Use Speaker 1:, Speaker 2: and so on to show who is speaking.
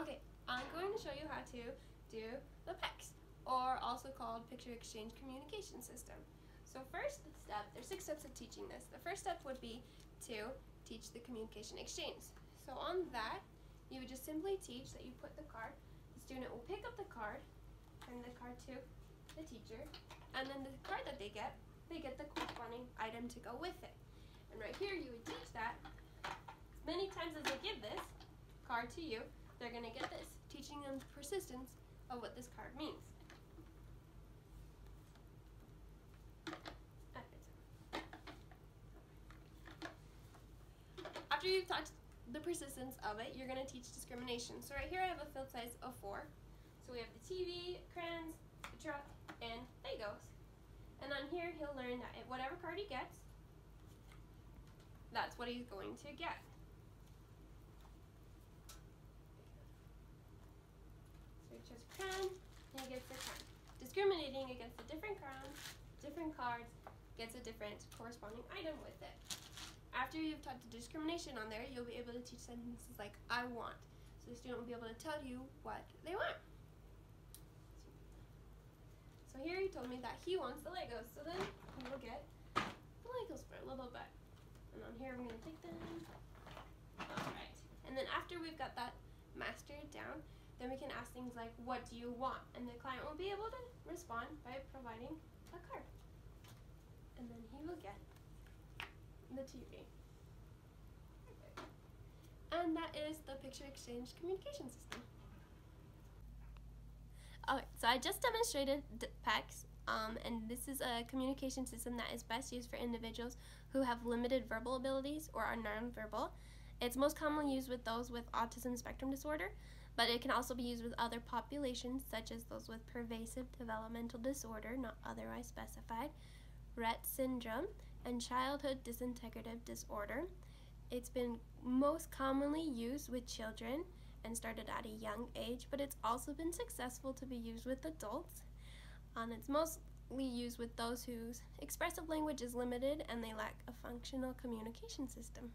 Speaker 1: Okay, I'm going to show you how to do the PECS, or also called Picture Exchange Communication System. So first step, there's six steps of teaching this. The first step would be to teach the communication exchange. So on that, you would just simply teach that you put the card, the student will pick up the card, and the card to the teacher, and then the card that they get, they get the corresponding item to go with it. And right here, you would teach that as many times as they give this card to you, they're going to get this, teaching them persistence of what this card means. Ah, After you've taught the persistence of it, you're going to teach discrimination. So right here I have a field size of 4. So we have the TV, crayons, the truck, and Legos. And on here he'll learn that whatever card he gets, that's what he's going to get. Chose crown, he gets the crown. Discriminating against the different crowns, different cards, gets a different corresponding item with it. After you've taught the discrimination on there, you'll be able to teach sentences like I want. So the student will be able to tell you what they want. So here he told me that he wants the Legos, so then he will get the Legos for a little bit. And on here I'm going to take them. Alright. And then after we've got that mastered down, then we can ask things like, what do you want? And the client will be able to respond by providing a card. And then he will get the TV. And that is the picture exchange communication system. Okay, so I just demonstrated PECS, um, and this is a communication system that is best used for individuals who have limited verbal abilities or are nonverbal. It's most commonly used with those with autism spectrum disorder, but it can also be used with other populations, such as those with pervasive developmental disorder, not otherwise specified, Rett syndrome, and childhood disintegrative disorder. It's been most commonly used with children and started at a young age, but it's also been successful to be used with adults. And it's mostly used with those whose expressive language is limited and they lack a functional communication system.